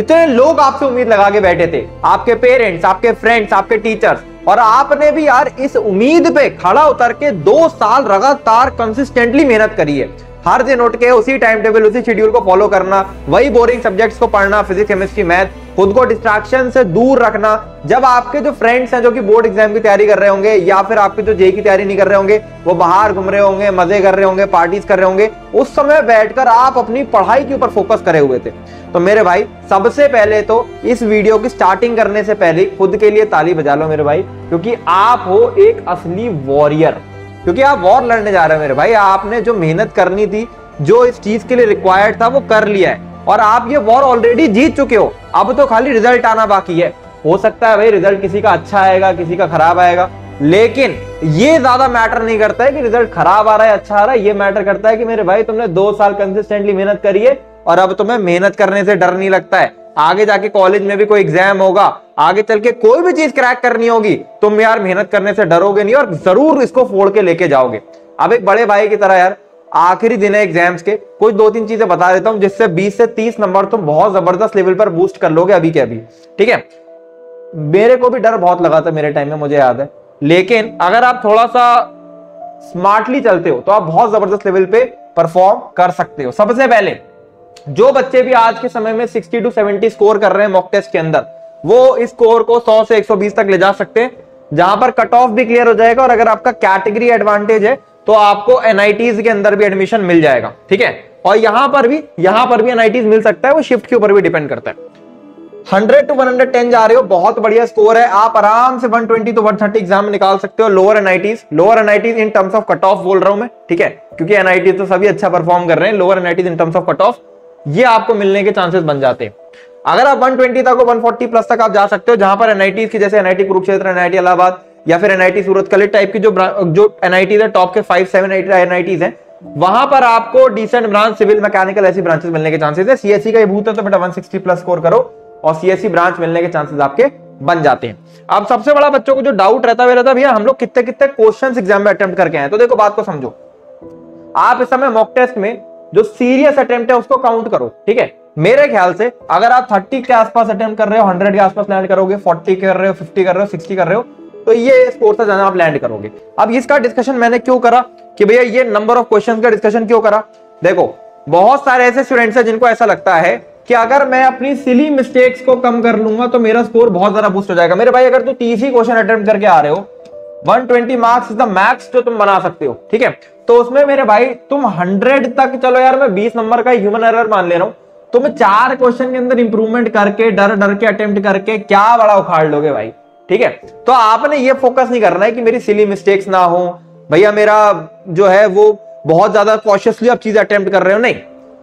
कितने लोग आपसे उम्मीद लगा के बैठे थे? आपके पेरेंट्स आपके फ्रेंड्स आपके टीचर्स और आपने भी यार इस उम्मीद पे खड़ा उतर के दो साल लगातार कंसिस्टेंटली मेहनत करी है। हर दिन उठ के उसी टाइम टेबल उसी शेड्यूल को फॉलो करना, वही बोरिंग सब्जेक्ट्स को पढ़ना फिजिक्स केमिस्ट्री मैथ खुद को डिस्ट्रैक्शन से दूर रखना। जब आपके जो फ्रेंड्स हैं, जो कि बोर्ड एग्ज़ाम की तैयारी कर रहे होंगे, या फिर आपके जो जे की तैयारी नहीं कर रहे होंगे, वो बाहर घूम रहे होंगे, मज़े कर रहे होंगे पार्टीज़ कर रहे होंगे, उस समय बैठकर आप अपनी पढ़ाई के ऊपर फोकस करे हुए थे। तो मेरे भाई, सबसे पहले तो इस वीडियो की स्टार्टिंग करने से पहले खुद के लिए ताली बजा लो मेरे भाई, क्योंकि आप हो एक असली वॉरियर क्योंकि आप वॉर लड़ने जा रहे हो मेरे भाई, आपने जो मेहनत करनी थी, जो इस चीज़ के लिए रिक्वायर्ड था, वो कर लिया है। और आप ये वॉर ऑलरेडी जीत चुके हो। अब तो खाली रिज़ल्ट आना बाकी है। हो सकता है भाई रिज़ल्ट किसी का अच्छा आएगा, किसी का खराब आएगा। लेकिन ये ज़्यादा मैटर नहीं करता है कि रिज़ल्ट खराब आ रहा है अच्छा आ रहा है। ये मैटर करता है कि मेरे भाई, तुमने दो साल कंसिस्टेंटली मेहनत करी है और अब तुम्हें मेहनत करने से डर नहीं लगता है। आगे जाके कॉलेज में भी कोई एग्ज़ाम होगा, आगे चल के कोई भी चीज़ क्रैक करनी होगी, तुम यार मेहनत करने से डरोगे नहीं और ज़रूर इसको फोड़ के लेके जाओगे। अब एक बड़े भाई की तरह यार, आखिरी दिन है एग्ज़ाम्स के कुछ दो तीन चीज़ें बता देता हूँ जिससे 20 से 30 नंबर तुम बहुत ज़बरदस्त लेवल पर बूस्ट कर लोगे अभी के अभी। ठीक है? मेरे को भी डर बहुत लगा था मेरे टाइम में, मुझे याद है। लेकिन अगर आप थोड़ा सा स्मार्टली चलते हो तो आप बहुत ज़बरदस्त लेवल पे परफॉर्म कर सकते हो। सबसे पहले जो बच्चे भी आज के समय में 60 टू 70 स्कोर कर रहे हैं मॉक टेस्ट के अंदर, वो इस स्कोर को 100 से 120 तक ले जा सकते हैं। जहाँ पर कट ऑफ़ भी क्लियर हो जाएगा और अगर आपका कैटेगरी एडवांटेज है तो आपको एनआईटीज के अंदर भी एडमिशन मिल जाएगा। ठीक है? और यहाँ पर भी, यहाँ पर भी एनआईटीज मिल सकता है, वो शिफ्ट के ऊपर भी डिपेंड करता है। 100 टू 110 जा रहे हो, बहुत बढ़िया स्कोर है। आप आराम से 120 टू 130 एग्ज़ाम निकाल सकते हो lower NITs lower NITs in terms of cut off बोल रहा हूँ मैं, ठीक है? क्योंकि एनआईटी तो सभी अच्छा परफॉर्म कर रहे हैं lower NITs in terms of cut off ये आपको मिलने के चांसेस बन जाते हैं। अगर आप 120 तक 140 प्लस तक आप जा सकते हो, जहाँ पर एनआईटी की जैसे एनआईटी कुरुक्षेत्र एनआईटी इलाहाबाद, या फिर एनआईटी सूरत कले टाइप की जो जो एनआईटीज है टॉप के फाइव सेवन एनआईटीज है, वहाँ पर आपको डिसेंट ब्रांच सिविल मैकेनिकल ऐसी ब्रांचेस मिलने के चांसेस है। सीएससी का भूत है तो बेटा 160 प्लस स्कोर करो और सीएससी ब्रांच मिलने के चांसेस आपके बन जाते हैं। अब सबसे बड़ा बच्चों को जो डाउट रहता है रहता भैया, हम लोग कितने कितने क्वेश्चन एग्ज़ाम में अटेम्प्ट करके आए तो देखो बात को समझो। आप इस समय मॉक टेस्ट में जो सीरियस अटेम्प्ट है, उसको काउंट करो, ठीक है? मेरे ख्याल से, अगर आप 30 के आसपास अटेम्प्ट कर रहे हो 100 के आसपास लैंड करोगे 40 कर रहे हो 50 कर रहे हो 60 कर रहे हो तो ये स्कोर से जाना आप लैंड करोगे। अब इसका डिस्कशन मैंने क्यों करा कि भैया ये नंबर ऑफ़ क्वेश्चन का डिस्कशन क्यों करा? देखो, बहुत सारे ऐसे स्टूडेंट्स हैं जिनको ऐसा लगता है कि अगर मैं अपनी सिली मिस्टेक्स को कम कर लूँगा तो मेरा स्कोर बहुत ज़्यादा बूस्ट हो जाएगा। मेरे भाई, अगर तू तीस ही क्वेश्चन अटेम्प्ट करके आ रहे हो 120 मार्क्स इज़ द मैक्स जो तुम बना सकते हो, ठीक है? तो उसमें मेरे भाई, तुम 100 तक चलो यार, मैं 20 नंबर का ह्यूमन एरर मान ले रहा हूँ। तुम चार क्वेश्चन के अंदर इंप्रूवमेंट करके, डर डर के अटेम्प्ट करके क्या बड़ा उखाड़ लोगे भाई, ठीक है? तो आपने ये फोकस नहीं करना है कि मेरी सिली मिस्टेक्स ना हो। भैया, मेरा जो है वो बहुत ज़्यादा कॉशियसली आप चीज़ें अटेम्प्ट कर रहे हो, नहीं।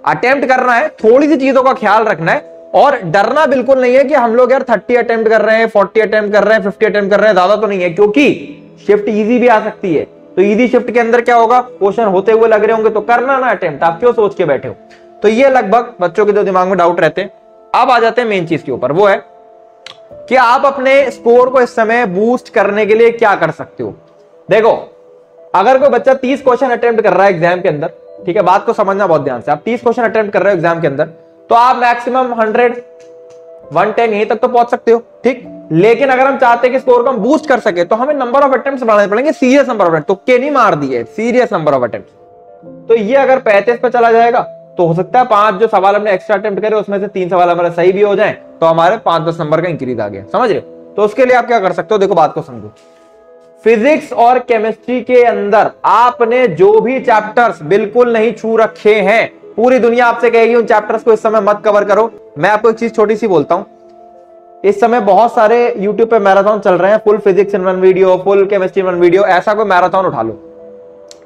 अटेम्प्ट करना है, थोड़ी सी चीज़ों का ख्याल रखना है, और डरना बिल्कुल नहीं है कि हम लोग यार थर्टी अटेम्प्ट कर रहे हैं फोर्टी अटेम्प्ट कर रहे हैं फिफ्टी अटेम्प्ट कर रहे हैं, ज़्यादा तो नहीं है, क्योंकि शिफ्ट इजी भी आ सकती है। तो इजी शिफ्ट के अंदर क्या होगा? क्वेश्चन होते हुए लग रहे होंगे तो करना ना अटेम्प्ट आप क्यों सोच के बैठे हो? तो ये लगभग बच्चों के जो दिमाग में डाउट रहते हैं। अब आ जाते हैं मेन चीज़ के ऊपर। वो है कि आप अपने स्कोर को इस समय बूस्ट करने के लिए क्या कर सकते हो? देखो, अगर कोई बच्चा 30 क्वेश्चन अटेम्प्ट कर रहा है एग्ज़ाम के अंदर, ठीक है, बात को समझना बहुत ध्यान से। आप 30 क्वेश्चन अटेम्प्ट कर रहे हो एग्ज़ाम के अंदर तो आप मैक्सिमम 100 110 यहीं तक तो पहुँच सकते हो, ठीक? लेकिन अगर हम चाहते हैं कि स्कोर को हम बूस्ट कर सके तो हमें नंबर ऑफ़ अटेम्प्ट बढ़ाने पड़ेंगे सीरियस नंबर ऑफ़ अटेम्प्ट तुक्के नहीं मार दिए सीरियस नंबर ऑफ़ अटेम्प्ट तो ये अगर पैंतीस पे चला जाएगा तो हो सकता है पाँच जो सवाल हमने एक्स्ट्रा अटेम्प्ट करे, उसमें से तीन सवाल हमारे सही भी हो जाए तो हमारे पाँच दस नंबर का इंक्रीज आ गया। समझ रहे तो उसके लिए आप क्या कर सकते हो? देखो बात को समझो। फिजिक्स और केमिस्ट्री के अंदर आपने जो भी चैप्टर्स बिल्कुल नहीं छू रखे हैं, पूरी दुनिया आपसे कहेगी, उन चैप्टर्स को इस समय मत कवर करो। मैं आपको एक चीज़ छोटी सी बोलता हूँ। इस समय बहुत सारे यूट्यूब पे मैराथन चल रहे हैं। Full physics in one video full chemistry in one video ऐसा कोई मैराथन उठा लो।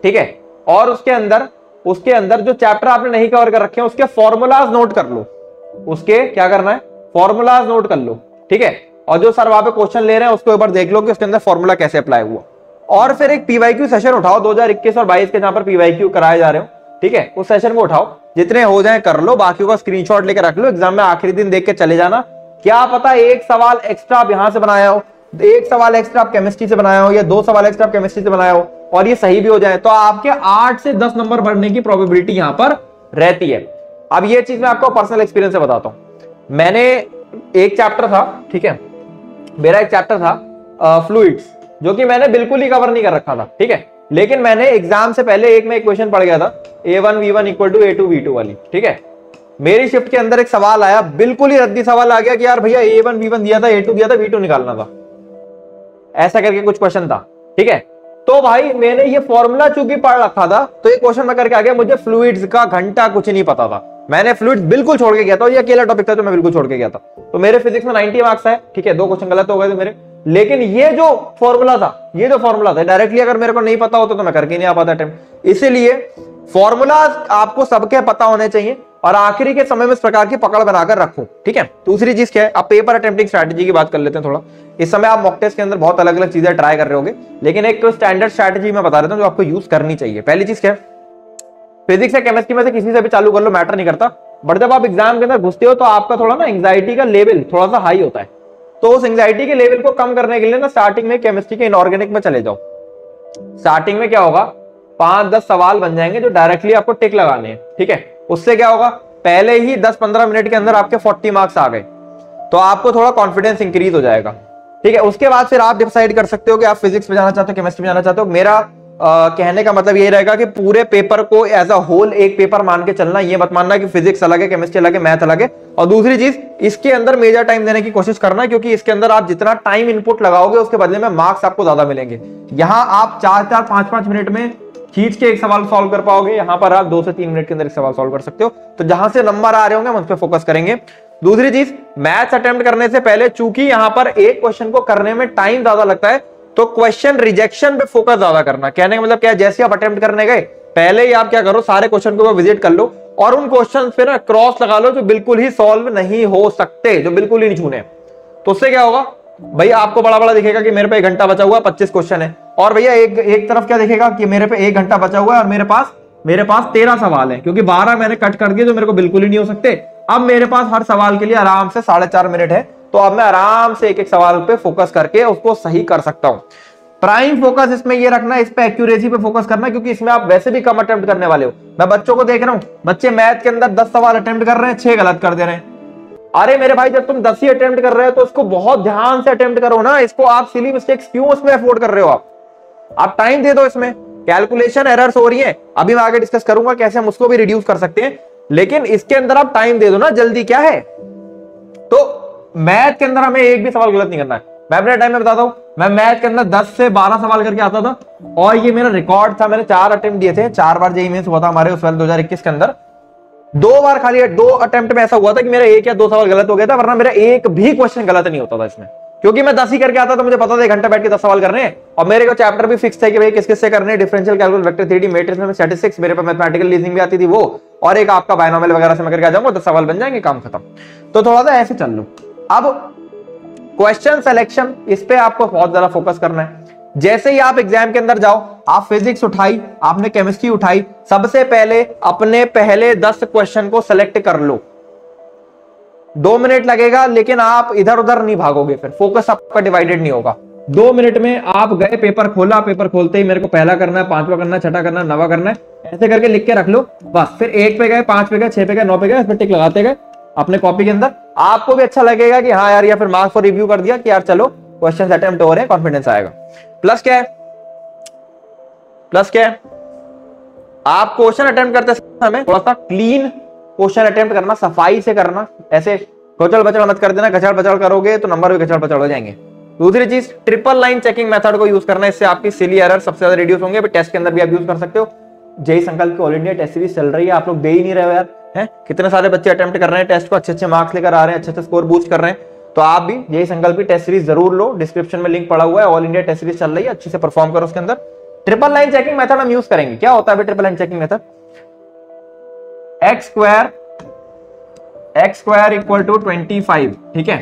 ठीक है? और उसके अंदर उसके अंदर जो चैप्टर आपने नहीं कवर कर रखे हैं, उसके फॉर्मूलाज नोट कर लो। उसके क्या करना है? फॉर्मूलाज नोट कर लो। ठीक है? और जो सर वहाँ पे क्वेश्चन ले रहे हैं, उसको एक बार देख लो कि उसके अंदर फॉर्मूला कैसे अप्लाई हुआ। और फिर एक पीवाईक्यू सेशन उठाओ 2021 और 22 के जहाँ पर पीवाईक्यू कराए जा रहे हो। ठीक है? उस सेशन को उठाओ। जितने हो जाए कर लो बाकी का स्क्रीनशॉट लेकर रख लो एग्ज़ाम में आखिरी दिन देख के चले जाना। क्या पता एक सवाल एक्स्ट्रा आप यहाँ से बनाया हो, एक सवाल एक्स्ट्रा आप केमिस्ट्री से बनाया हो, या दो सवाल एक्स्ट्रा आप केमिस्ट्री से बनाया हो, और ये सही भी हो जाए तो आपके आठ से दस नंबर बढ़ने की प्रोबेबिलिटी यहाँ पर रहती है। अब ये चीज़ मैं आपको पर्सनल एक्सपीरियंस से बताता हूँ। मैंने एक चैप्टर था, ठीक है? मेरा एक चैप्टर था फ्लूइड्स जो कि मैंने बिल्कुल ही कवर नहीं कर रखा था, ठीक है? लेकिन मैंने एग्ज़ाम से पहले एक में एक क्वेश्चन पढ़ गया था A one V one equal to A two V two वाली, ठीक है? मेरी शिफ्ट के अंदर एक सवाल आया, बिल्कुल ही रद्दी सवाल आ गया कि यार भैया ए वन वी वन दिया था ए टू दिया था वी टू निकालना था। ऐसा करके कुछ क्वेश्चन था, ठीक है? तो भाई, मैंने ये फॉर्मूला चूँकि पढ़ रखा था तो ये क्वेश्चन में करके आ गया, मुझे फ्लूइड्स का घंटा कुछ नहीं पता था। मैंने फ्लूइड बिल्कुल छोड़ के गया था ये अकेला टॉपिक था जो मैं बिल्कुल छोड़ के गया था। तो मेरे फिजिक्स में 90 मार्क्स है, ठीक है? दो क्वेश्चन गलत हो गए थे मेरे। लेकिन ये जो फॉर्मूला था, ये जो फॉर्मूला था डायरेक्टली अगर मेरे को नहीं पता होता तो मैं करके नहीं आ पाता टाइम इसीलिए फॉर्मूला आपको सबके पता होने चाहिए और आखिरी के समय में इस प्रकार की पकड़ बनाकर रखो, ठीक है? दूसरी चीज़ क्या है? आप पेपर अटेम्प्टिंग स्ट्रैटेजी की बात कर लेते हैं थोड़ा। इस समय आप मॉक टेस्ट के अंदर बहुत अलग अलग चीज़ें ट्राई कर रहे होगे, लेकिन एक स्टैंडर्ड स्ट्रैटेजी मैं बता रहा हूँ जो आपको यूज़ करनी चाहिए। पहली चीज़ क्या है? फिजिक्स या केमिस्ट्री में से किसी से भी चालू कर लो मैटर नहीं करता। बट जब आप एग्ज़ाम के अंदर घुसते हो तो आपका थोड़ा ना एंग्जाइटी का लेवल थोड़ा सा हाई होता है। तो उस एंग्जाइटी के लेवल को कम करने के लिए ना स्टार्टिंग में केमिस्ट्री के इनऑर्गेनिक में चले जाओ। स्टार्टिंग में क्या होगा? पाँच, दस सवाल बन जाएँगे जो डायरेक्टली आपको टिक लगाने हैं, ठीक है? उससे क्या होगा? पहले ही 10-15 मिनट के अंदर आपके 40 मार्क्स आ गए। तो आपको थोड़ा कॉन्फिडेंस इंक्रीज हो जाएगा, ठीक है? उसके बाद फिर आप डिसाइड कर सकते हो कि आप फिजिक्स में जाना चाहते हो केमिस्ट्री में जाना चाहते हो। मेरा आ, कहने का मतलब ये रहेगा कि पूरे पेपर को एज अ होल एक पेपर मान के चलना ये मत मानना कि फिजिक्स अलग है केमिस्ट्री अलग है मैथ अलग है। और दूसरी चीज़ इसके अंदर मेजर टाइम देने की कोशिश करना क्योंकि इसके अंदर आप जितना टाइम इनपुट लगाओगे उसके बदले में मार्क्स आपको ज़्यादा मिलेंगे। यहाँ आप चार चार पाँच पाँच मिनट में खींच के एक सवाल सॉल्व कर पाओगे यहाँ पर आप दो से तीन मिनट के अंदर एक सवाल सॉल्व कर सकते हो। तो जहाँ से नंबर आ रहे होंगे हम उस पर फोकस करेंगे। दूसरी चीज़ मैथ्स अटेम्प्ट करने से पहले चूँकि यहाँ पर एक क्वेश्चन को करने में टाइम ज़्यादा लगता है तो क्वेश्चन रिजेक्शन पे फोकस ज़्यादा करना। कहने का मतलब क्या जैसे आप अटेम्प्ट करने गए, पहले ही आप क्या करो, सारे क्वेश्चन को विज़िट कर लो और उन क्वेश्चन पे ना क्रॉस लगा लो जो बिल्कुल ही सॉल्व नहीं हो सकते, जो बिल्कुल ही नहीं छूने। तो उससे क्या होगा? भैया आपको बड़ा बड़ा दिखेगा कि मेरे पे एक घंटा बचा हुआ पच्चीस क्वेश्चन है। और भैया एक एक तरफ़ क्या दिखेगा कि मेरे पे एक घंटा बचा हुआ है और मेरे पास मेरे पास तेरह सवाल है, क्योंकि बारह मैंने कट कर दिए जो मेरे को बिल्कुल ही नहीं हो सकते। अब मेरे पास हर सवाल के लिए आराम से साढ़े चार मिनट है। तो अब मैं आराम से एक एक सवाल पे फोकस करके उसको सही कर सकता हूँ। प्राइम फोकस इसमें ये रखना, इस पे एक्यूरेसी पे फोकस करना, क्योंकि इसमें आप वैसे भी कम अटेम्प्ट करने वाले हो। मैं बच्चों को देख रहा हूँ, बच्चे मैथ के अंदर दस सवाल अटेम्प्ट कर रहे हैं, छह गलत कर दे रहे हैं। अरे मेरे भाई, जब तुम दस ही अटेम्प्ट कर रहे हो तो इसको बहुत ध्यान से अटेम्प्ट करो ना, इसको आप सिली मिस्टेक्स क्यों उसमें अफोर्ड कर रहे हो आप? आप टाइम दे दो इसमें। कैलकुलेशन एरर्स हो रही है। अभी मैं आगे डिस्कस करूँगा कैसे हम उसको भी रिड्यूस कर सकते हैं। लेकिन इसके अंदर आप टाइम दे दो ना, जल्दी क्या है? तो मैथ के अंदर हमें एक भी सवाल गलत नहीं करना है। मैं अपने टाइम में बताता हूँ। मैं मैथ के अंदर 10 से 12 सवाल करके आता था और ये मेरा रिकॉर्ड था। मैंने चार अटेम्प्ट दिए थे। चार बार जेई मेंस हुआ था हमारे उस 2021 के अंदर। दो बार खाली दो अटेम्प्ट में ऐसा हुआ था कि मेरा एक या दो सवाल गलत हो गया था, वरना मेरा एक भी क्वेश्चन गलत नहीं होता था इसमें। क्योंकि मैं दस ही करके आता था, मुझे पता था घंटा बैठ के दस सवाल करने और मेरे को चैप्टर भी फिक्स था कि भाई किस किस से करने differential calculus vector three D matrix में स्टैटिस्टिक्स मेरे पे मैथमेटिकल रीजनिंग भी आती थी वो। और एक आपका बायनोमियल वगैरह से मैं करके आ जाऊँगा, दस सवाल बन जाएँगे, काम खत्म। तो थोड़ा सा ऐसे चल लो। अब क्वेश्चन सिलेक्शन इस पे आपको बहुत ज़्यादा फोकस करना है। जैसे ही आप एग्ज़ाम के अंदर जाओ, आप फिजिक्स उठाई, आपने केमिस्ट्री उठाई, सबसे पहले अपने पहले दस क्वेश्चन को सिलेक्ट कर लो। दो मिनट लगेगा, लेकिन आप इधर उधर नहीं भागोगे फिर। फोकस आपका डिवाइडेड नहीं होगा। दो मिनट में आप गए पेपर खोला पेपर खोलते ही मेरे को पहला करना है, पांचवा करना है, छठा करना है, नवा करना है, ऐसे करके लिख के रख लो। बस, फिर एक पे गए, पाँच पे गए, छह पे गए, नौ पे गए पर टिक लगाते गए। अपने कॉपी के अंदर। आपको भी अच्छा लगेगा कि हाँ यार, या फिर मार्क्स फॉर रिव्यू कर दिया कि यार चलो क्वेश्चन अटेम्प्ट हो रहे हैं कॉन्फिडेंस आएगा। प्लस क्या है? प्लस क्या है? आप क्वेश्चन अटेम्प्ट करते समय थोड़ा सा क्लीन क्वेश्चन अटेम्प्ट करना, सफ़ाई से करना, ऐसे कचड़ बचड़ मत कर देना कचड़ बचड़ करोगे तो नंबर भी कचड़ बचड़ हो जाएँगे। दूसरी चीज़ ट्रिपल लाइन चेकिंग मेथड को यूज़ करना, इससे आपकी सिली एरर सबसे ज़्यादा रिड्यूस होंगे। टेस्ट के अंदर भी आप यूज़ कर सकते हो। जय संकल्प की ऑल इंडिया टेस्ट सीरीज़ चल रही है, आप लोग दे ही नहीं रहे हो यार। हैं? कितने सारे बच्चे अटेम्प्ट कर रहे हैं? टेस्ट को अच्छे अच्छे मार्क्स लेकर आ रहे हैं, अच्छे अच्छे स्कोर बूस्ट कर रहे हैं। तो आप भी यही संकल्प की टेस्ट सीरीज़ ज़रूर लो। डिस्क्रिप्शन में लिंक पड़ा हुआ है। ऑल इंडिया टेस्ट सीरीज़ चल रही है। अच्छे से परफॉर्म करो उसके अंदर। ट्रिपल लाइन चेकिंग मेथड हम यूज़ करेंगे। क्या होता है triple line checking method x square x square equal to twenty five ठीक है?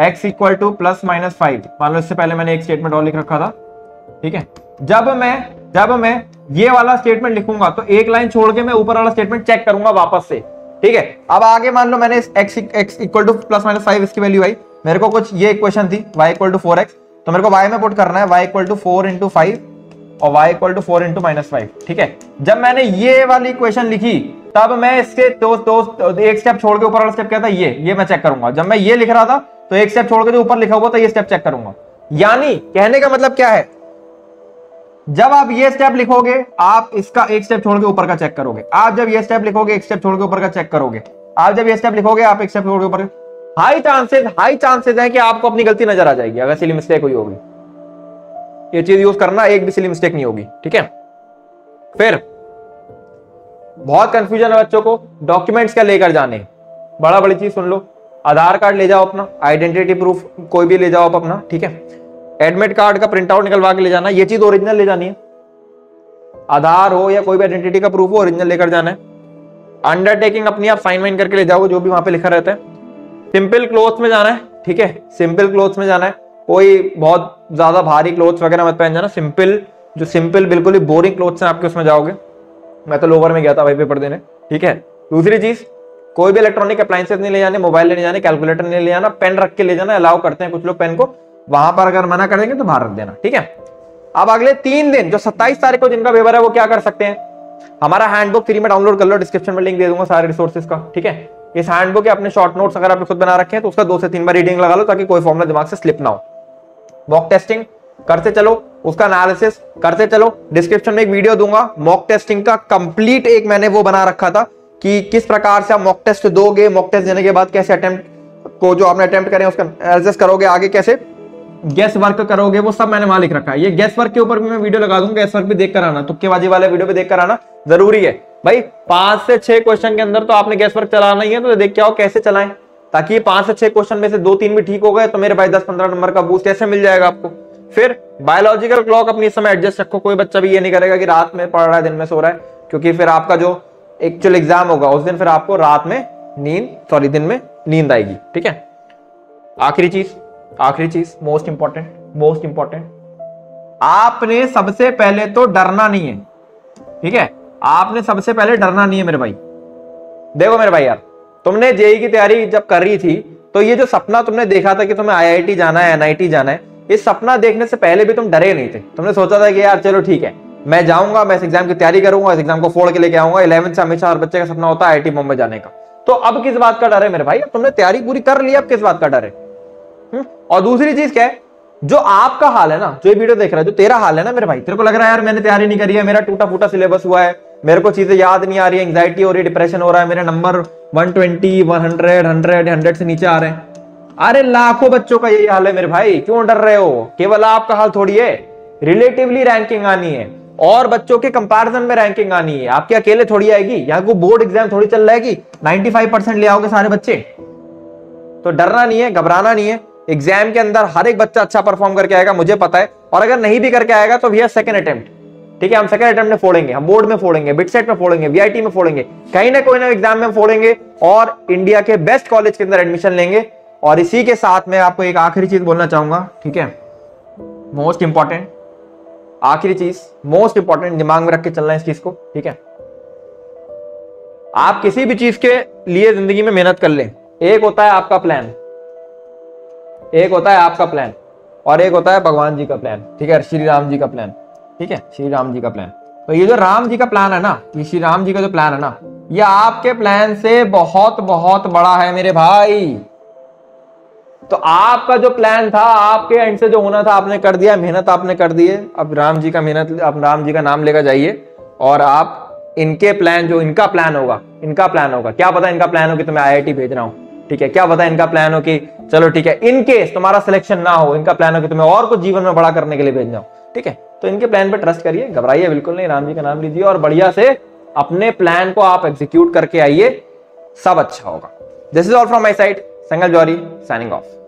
X equal to plus minus five मान लो इससे पहले मैंने एक स्टेटमेंट और लिख रखा था, ठीक है? जब मैं जब मैं ये वाला स्टेटमेंट लिखूँगा तो एक लाइन छोड़ के मैं ऊपर वाला स्टेटमेंट चेक करूँगा वापस से। ठीक है? अब आगे मान लो मैंने प्लस माइनस फाइव इसकी वैल्यू आई। मेरे को कुछ ये इक्वेशन थी, y equal to four x तो मेरे को y में पुट करना है, y equal to four into five और y equal to four into minus five ठीक है? जब मैंने ये वाली इक्वेशन लिखी, तब मैं इसके दो दो, एक स्टेप छोड़ के ऊपर वाला स्टेप क्या था? ये ये मैं चेक करूँगा। जब मैं ये लिख रहा था तो एक स्टेप छोड़ के जो ऊपर लिखा हुआ था, ये स्टेप चेक करूँगा। यानी कहने का मतलब क्या है? जब आप ये स्टेप लिखोगे, आप इसका एक स्टेप छोड़ के ऊपर का चेक करोगे। आप जब ये स्टेप लिखोगे, एक स्टेप छोड़ के ऊपर का चेक करोगे। आप जब ये स्टेप लिखोगे, आप एक स्टेप छोड़ के ऊपर हाई चांसेस हाई चांसेस है कि आपको अपनी गलती नज़र आ जाएगी। अगर सिली मिस्टेक हुई होगी। ये चीज़ यूज़ करना, एक भी सिली मिस्टेक नहीं होगी। ठीक है? फिर, बहुत कंफ्यूजन है बच्चों को डॉक्यूमेंट्स क्या लेकर जाने? बड़ा बड़ी चीज़ सुन लो। आधार कार्ड ले जाओ अपना आइडेंटिटी प्रूफ कोई भी ले जाओ आप अपना। ठीक है? एडमिट कार्ड का प्रिंट आउट निकलवा के ले जाना, ये चीज़ ओरिजिनल ले जानी है। आधार हो या कोई भी आइडेंटिटी का प्रूफ हो ओरिजिनल लेकर जाना है। अंडरटेकिंग अपनी आप साइन वाइन करके ले जाओ, जो भी वहाँ पे लिखा रहता है। सिंपल क्लोथ में जाना है, ठीक है? सिंपल क्लोथ में जाना है। कोई बहुत ज़्यादा भारी क्लोथ्स वगैरह मत पहन जाना। सिंपल जो सिंपल बिल्कुल ही बोरिंग क्लोथ्स हैं आपके उसमें जाओगे। मैं तो लोवर में गया था भाई पेपर देने, ठीक है? दूसरी चीज़, कोई भी इलेक्ट्रॉनिक अप्लाइंसेस नहीं ले जाने मोबाइल लेने जाने कैलकुलेटर नहीं ले जाना पेन रख के ले जाना अलाउ करते हैं कुछ लोग पेन को। वहाँ पर अगर मना करेंगे तो भारत देना, ठीक है? अब अगले तीन दिन, जो सत्ताईस तारीख को जिनका पेपर है, वो क्या कर सकते हैं? हमारा हैंडबुक फ्री में डाउनलोड कर लो डिस्क्रिप्शन में लिंक दे दूँगा सारे रिसोर्सेज का, ठीक है? इस हैंडबुक के अपने शॉर्ट नोट्स अगर आपने खुद बना रखे हैं तो उसका दो से तीन बार रीडिंग लगा लो, ताकि कोई फॉर्मुला दिमाग से स्लिप ना हो। मॉक टेस्टिंग करते चलो, उसका एनालिसिस करते चलो डिस्क्रिप्शन में एक वीडियो दूँगा मॉक टेस्टिंग का कंप्लीट एक मैंने वो बना रखा था, कि किस प्रकार से आप मॉक टेस्ट दोगे मॉक टेस्ट देने के बाद कैसे अटेम्प्ट को जो आपने अटेम्प्ट करें उसका एनालिसिस करोगे आगे कैसे? गैस वर्क करोगे, वो सब मैंने वहाँ लिख रखा है। ये गैस वर्क के ऊपर भी मैं वीडियो लगा दूँगा गैस वर्क भी देख कर आना तुक्केबाजी वाले वीडियो भी देख कर आना, ज़रूरी है। भाई, पाँच से छह क्वेश्चन के अंदर तो आपने गैस वर्क चलाना ही है तो देख के आओ कैसे चलाएँ। ताकि पाँच से छह क्वेश्चन में से दो तीन भी ठीक हो गए तो मेरे भाई दस पंद्रह नंबर का बूस्ट ऐसे मिल जाएगा आपको? फिर बायोलॉजिकल क्लॉक अपनी समय एडजस्ट रखो, कोई बच्चा भी ये नहीं करेगा कि रात में पढ़ रहा है, दिन में सो रहा है, क्योंकि फिर आपका जो एक्चुअल एग्ज़ाम होगा, उस दिन फिर आपको रात में नींद सॉरी दिन में नींद आएगी, ठीक है? आखिरी चीज़। आखिरी चीज़ मोस्ट इंपॉर्टेंट मोस्ट इंपॉर्टेंट आपने सबसे पहले तो डरना नहीं है, ठीक है? आपने सबसे पहले डरना नहीं है मेरे भाई। देखो मेरे भाई यार, तुमने जेई की तैयारी जब कर रही थी तो ये जो सपना तुमने देखा था कि तुम्हें आईआईटी जाना है एनआईटी जाना है इस सपना देखने से पहले भी तुम डरे नहीं थे। तुमने सोचा था कि यार चलो ठीक है, मैं जाऊँगा, मैं इस एग्ज़ाम की तैयारी करूँगा, इस एग्ज़ाम को फोड़ के लेके आऊँगा इलेवंथ से हमेशा हर बच्चे का सपना होता है आई बॉम्बे जाने का। तो अब किस बात का डर है मेरे भाई? तुमने तैयारी पूरी कर ली, अब किस बात का डर है? और दूसरी चीज़ क्या है? जो आपका हाल है ना जो ये वीडियो देख रहा है जो तेरा हाल है ना मेरे भाई तेरे को लग रहा है यार मैंने तैयारी नहीं करी है मेरा टूटा फूटा सिलेबस हुआ है मेरे को चीज़ें याद नहीं आ रही है एंग्जाइटी हो रही है डिप्रेशन हो रहा है मेरे नंबर 120, 100, 100, 100 से नीचे आ रहे हैं। अरे लाखों बच्चों का यही हाल है मेरे भाई क्यों डर रहे हो? केवल आपका हाल थोड़ी है रिलेटिवली रैंकिंग आनी है और बच्चों के कंपैरिजन में रैंकिंग आनी है। आपके अकेले थोड़ी आएगी यहाँ को बोर्ड एग्ज़ाम थोड़ी चल रहा है कि 95 परसेंट ले आओगे सारे बच्चे। तो डरना नहीं है घबराना नहीं है एग्ज़ाम के अंदर हर एक बच्चा अच्छा परफॉर्म करके आएगा, मुझे पता है। और अगर नहीं भी करके आएगा तो भैया सेकंड अटेम्प्ट ठीक है, हम सेकंड अटेम्प्ट में फोड़ेंगे, हम बोर्ड में फोड़ेंगे बिटसेट में फोड़ेंगे वीआईटी में फोड़ेंगे। कहीं ना कोई ना एग्ज़ाम में फोड़ेंगे और इंडिया के बेस्ट कॉलेज के अंदर एडमिशन लेंगे। और इसी के साथ में आपको एक आखिरी चीज़ बोलना चाहूँगा, ठीक है? मोस्ट इंपॉर्टेंट आखिरी चीज़ मोस्ट इंपॉर्टेंट दिमाग में रख के चलना है इस चीज़ को, ठीक है? आप किसी भी चीज़ के लिए ज़िंदगी में मेहनत कर लें। एक होता है आपका प्लान एक होता है आपका प्लान और एक होता है भगवान जी का प्लान ठीक है? श्री राम जी का प्लान ठीक है? श्री राम जी का प्लान तो ये जो राम जी का प्लान है ना, ये श्री राम जी का जो प्लान है ना, ये आपके प्लान से बहुत बहुत बड़ा है मेरे भाई। तो आपका जो प्लान था, आपके एंड से जो होना था, आपने कर दिया, मेहनत आपने कर दी है। अब राम जी का मेहनत, अब राम जी का नाम लेकर जाइए और आप इनके प्लान जो इनका प्लान होगा, इनका प्लान होगा। क्या पता इनका प्लान हो कि तुम्हें आई भेज रहा हूँ। ठीक है, क्या पता इनका प्लान हो कि चलो ठीक है इनकेस तुम्हारा सिलेक्शन ना हो, इनका प्लान हो कि तुम्हें और कुछ जीवन में बड़ा करने के लिए भेज हो, ठीक है? तो इनके प्लान पर ट्रस्ट करिए, घबराइए बिल्कुल नहीं राम जी का नाम लीजिए और बढ़िया से अपने प्लान को आप एग्जीक्यूट करके आइए, सब अच्छा होगा। This is all from my side Sangal Johri signing off